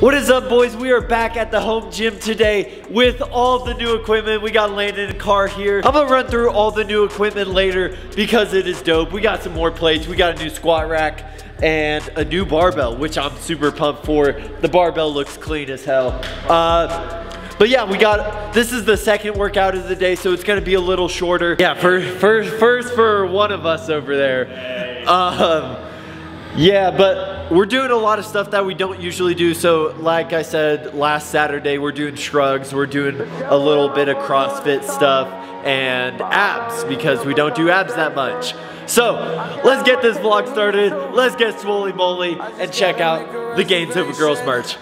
What is up boys? We are back at the home gym today with all the new equipment. We got Landon and Car here. I'm gonna run through all the new equipment later because it is dope. We got some more plates. We got a new squat rack and a new barbell, which I'm super pumped for. The barbell looks clean as hell. Uh, but yeah, we got, this is the second workout of the day, so it's gonna be a little shorter. Yeah, for, for, first for one of us over there. Um, yeah, but we're doing a lot of stuff that we don't usually do. So like I said, last Saturday, we're doing shrugs, we're doing a little bit of CrossFit stuff and abs because we don't do abs that much. So let's get this vlog started. Let's get swoly moly and check out the Gains Over Girls merch.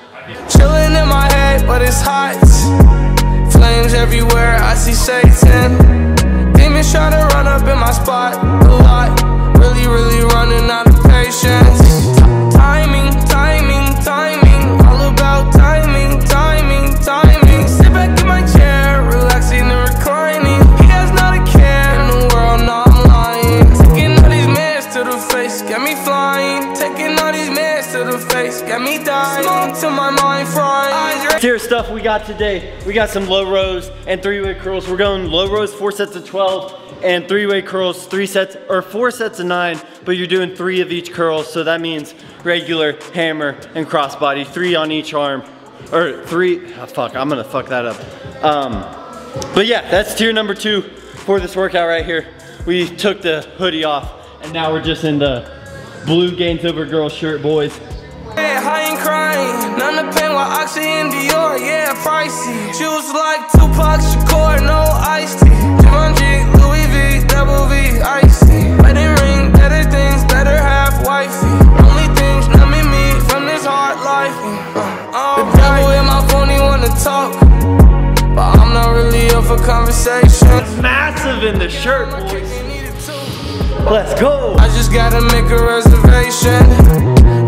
Chilling in my head, but it's hot. Flames everywhere, I see Satan. Demons to run up in my spot a lot. Really, really running out of patience. Stuff we got today. We got some low rows and three-way curls. We're going low rows, four sets of 12, and three-way curls, three sets, or four sets of nine, but you're doing three of each curl, so that means regular, hammer, and crossbody, three on each arm, or three, oh, fuck, I'm gonna fuck that up. Um, but yeah, that's tier number two for this workout right here. We took the hoodie off, and now we're just in the blue Gains Over Girls shirt, boys. Yeah, high and crying. None pain while Oxy and Dior, yeah, pricey. Juice like Tupac Shakur, no iced tea. Jumanji, Louis V, double V, icy. Wedding ring, better things, better half wifey. Only things numbing me from this hard life. Uh, the devil in my phone, he wanna talk. But I'm not really up for conversation. Massive in the shirt, boys. Let's go. I just gotta make a reservation.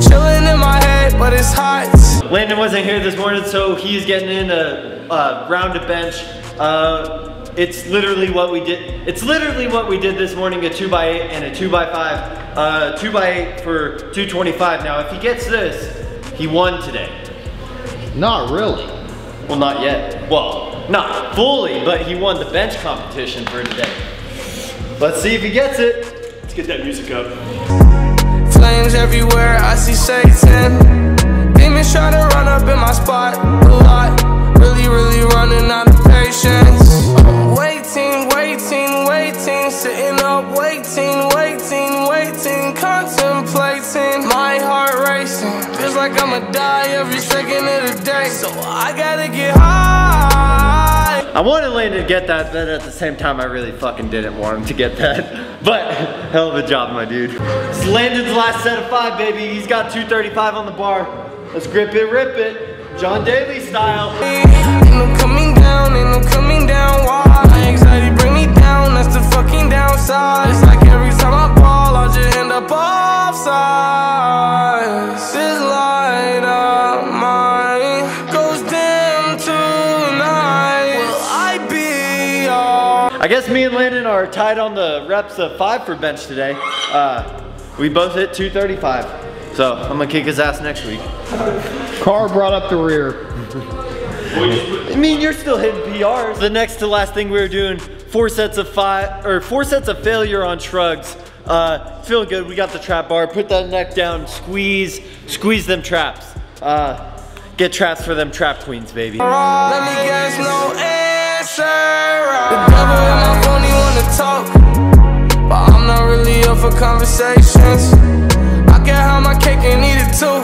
Chilling in my head, but it's hot. Landon wasn't here this morning, so he's getting in a, a round of bench. Uh, it's literally what we did. It's literally what we did this morning: a two by eight and a two by five. Uh, two by eight for 225. Now, if he gets this, he won today. Not really. Well, not yet. Well, not fully, but he won the bench competition for today. Let's see if he gets it. Let's get that music up. Flames everywhere, I see Satan. Demons try to run up in my spot a lot. Really, really running out of patience. Waiting, waiting, waiting. Sitting up, waiting, waiting, waiting. Contemplating, my heart racing. Feels like I'ma die every second of the day. So I gotta get high. I wanted Landon to get that, but at the same time, I really fucking didn't want him to get that. But hell of a job, my dude. It's Landon's last set of five, baby. He's got 235 on the bar. Let's grip it, rip it. John Daly style. Ain't no coming down, ain't no coming down. Why? Anxiety bring me down, that's the fucking downside. It's like every time I ball, I just end up offside. This light of mine goes dim tonight. Will I be all? I guess me and Landon are tied on the reps of five for bench today. Uh, we both hit 235. So I'm gonna kick his ass next week. Car brought up the rear. I mean, you're still hitting PRs. The next to last thing we were doing, four sets of five, or four sets of failure on shrugs. Uh, feeling good. We got the trap bar. Put that neck down, squeeze, squeeze them traps. Uh, get traps for them trap queens, baby. Let me guess, no answer. The devil in my phone, he wanna talk. But I'm not really up for conversations. I can have my cake and eat it too.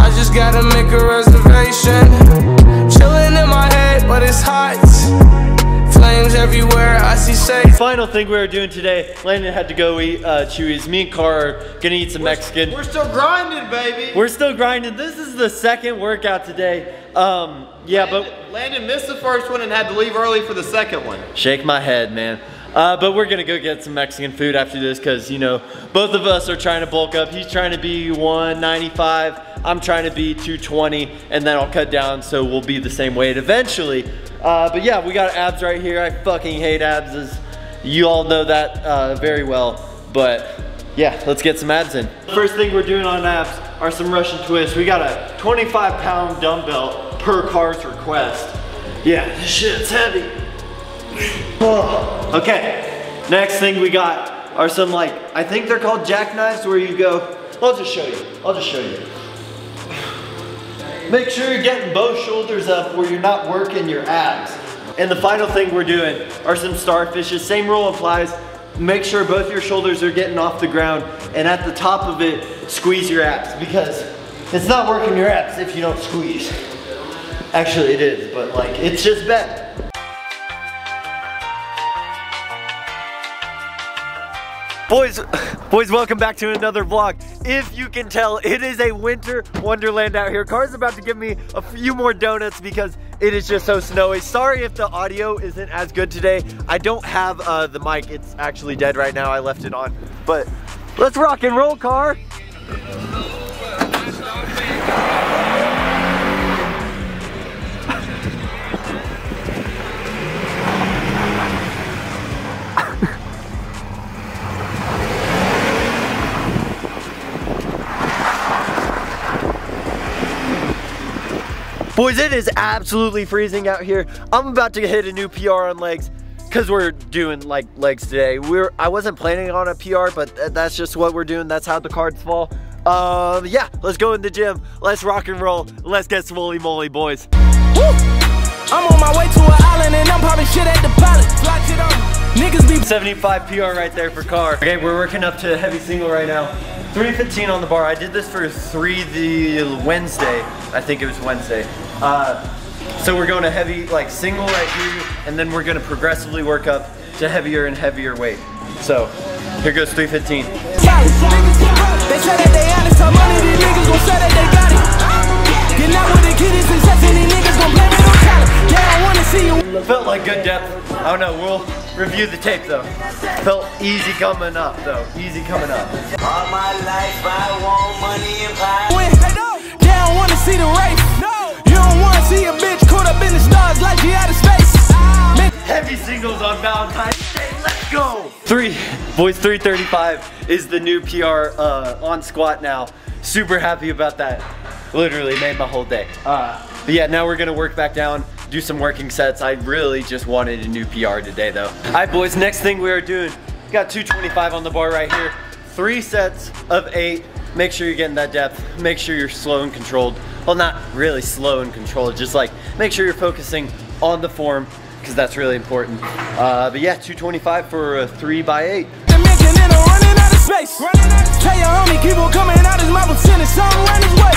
I just gotta make a reservation. Chilling in my head, but it's hot. Flames everywhere, I see Satan. Final thing we were doing today, Landon had to go eat uh, Chuy's. Me and Car are gonna eat some Mexican. We're still grinding, baby. We're still grinding. This is the second workout today. Um, yeah, but Landon missed the first one and had to leave early for the second one. Shake my head, man. Uh, but we're gonna go get some Mexican food after this because, you know, both of us are trying to bulk up. He's trying to be 195, I'm trying to be 220, and then I'll cut down so we'll be the same weight eventually. Uh, but yeah, we got abs right here. I fucking hate abs, as you all know that uh, very well. But yeah, let's get some abs in. First thing we're doing on abs, are some Russian twists. We got a 25 pound dumbbell per Car's request. Yeah, this shit's heavy. Okay, next thing we got are some like, I think they're called jackknives where you go, I'll just show you, I'll just show you. Make sure you're getting both shoulders up where you're not working your abs. And the final thing we're doing are some starfishes. Same rule applies. Make sure both your shoulders are getting off the ground and at the top of it, squeeze your abs because it's not working your abs if you don't squeeze. Actually it is, but like, it's just bad. Boys, boys, welcome back to another vlog. If you can tell, it is a winter wonderland out here. Car's about to give me a few more donuts because it is just so snowy. Sorry if the audio isn't as good today. I don't have uh, the mic. It's actually dead right now. I left it on. But let's rock and roll, Car. Boys, it is absolutely freezing out here. I'm about to hit a new PR on legs because we're doing like legs today. We're I wasn't planning on a PR, but th that's just what we're doing. That's how the cards fall. Um, yeah, let's go in the gym. Let's rock and roll. Let's get swoly moly, boys. Woo! I'm on my way to an island and I'm popping shit at the pilot. It on. Niggas be 75 PR right there for Car. Okay, we're working up to heavy single right now. 315 on the bar. I did this for three the Wednesday. I think it was Wednesday. Uh, so we're going to heavy, like single right here, and then we're gonna progressively work up to heavier and heavier weight. So here goes 315. solid. They say that they honest, some money these niggas gon' say that they got it. Get out with the kid is success and these niggas gon' blame it on talent. They don't wanna see you. Felt like good depth. I don't know, we'll review the tape though. Felt easy coming up though, easy coming up. All my life I want money and power. win. They wanna see the race. You don't wanna see a bitch caught up in the stars like she out of space. Heavy singles on Valentine's Day, let's go! Three, boys 335 is the new PR uh, on squat now. Super happy about that. Literally made my whole day. Uh, but yeah, now we're gonna work back down, do some working sets. I really just wanted a new PR today though. All right boys, next thing we are doing, got 225 on the bar right here. Three sets of eight. Make sure you're getting that depth. Make sure you're slow and controlled. Well, not really slow and controlled, just like make sure you're focusing on the form because that's really important. Uh, but yeah, 225 for a three by eight. the mention and I'm running out of space. Tell your homie keep on coming out his mouth and sending something around his way.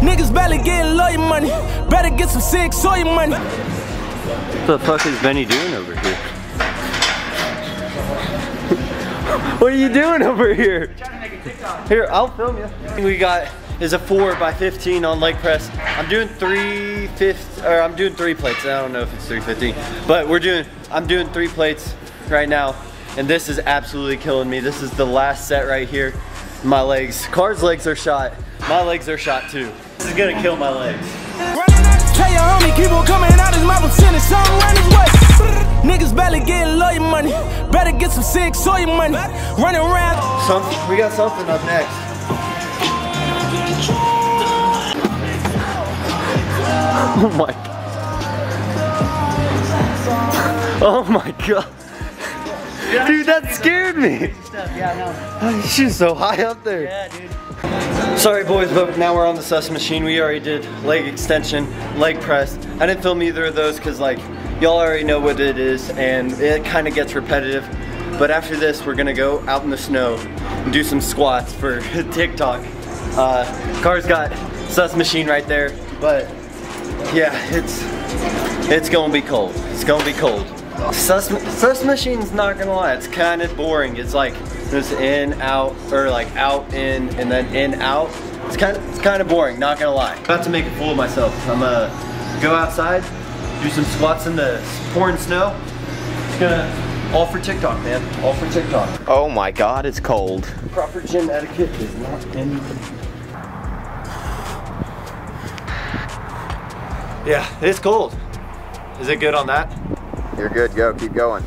Niggas barely getting lawyer money. Better get some sick soy money. What the fuck is Benny doing over here? what are you doing over here? Here, I'll film you. We got is a four by 15 on leg press. I'm doing three fifth, or I'm doing three plates. I don't know if it's 315, but we're doing, I'm doing three plates right now. And this is absolutely killing me. This is the last set right here. My legs, Car's legs are shot. My legs are shot too. This is gonna kill my legs. Tell your homie keep on coming out his mouth and sending something around his way. Niggas barely getting lawyer money. Better get some sick soy money. Running around. Something, we got something up next. Oh my. Oh my god. Dude, that scared me. She's so high up there. Sorry boys, but now we're on the sus machine. We already did leg extension, leg press. I didn't film either of those because like, y'all already know what it is and it kind of gets repetitive. But after this, we're gonna go out in the snow and do some squats for TikTok. Uh, Car's got sus machine right there, but yeah, it's it's gonna be cold. It's gonna be cold. Sus, sus machine's not gonna lie, it's kind of boring. It's like just in, out, or like out, in, and then in, out. It's kind of it's kind of boring, not gonna lie. About to make a fool of myself. I'm gonna go outside, do some squats in the pouring snow. It's gonna all for TikTok, man. All for TikTok. Oh my god, it's cold. Proper gym etiquette is not in. Yeah, it's cold. Is it good on that? You're good, go, keep going.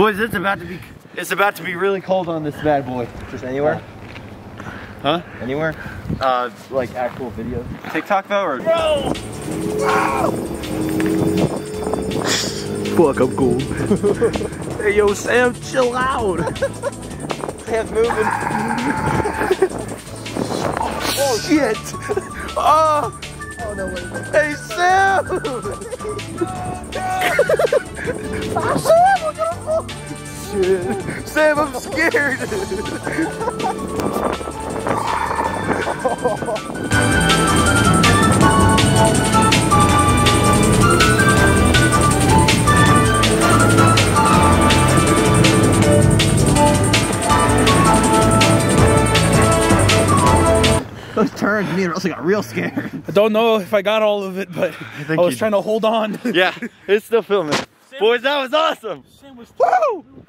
Boys, it's about to be it's about to be really cold on this bad boy. Just anywhere? Huh? Anywhere? Uh, like actual videos. TikTok though, or? Fuck, I'm cool. hey, yo, Sam, chill out. Hands moving. oh, shit. Oh. Oh, no, wait. Hey. Sam, Shit. Sam, I'm scared. Those turns, me and Russell got real scared. I don't know if I got all of it, but I, was you trying to hold on. Yeah, it's still filming. Boys, that was awesome. Sam was Woo!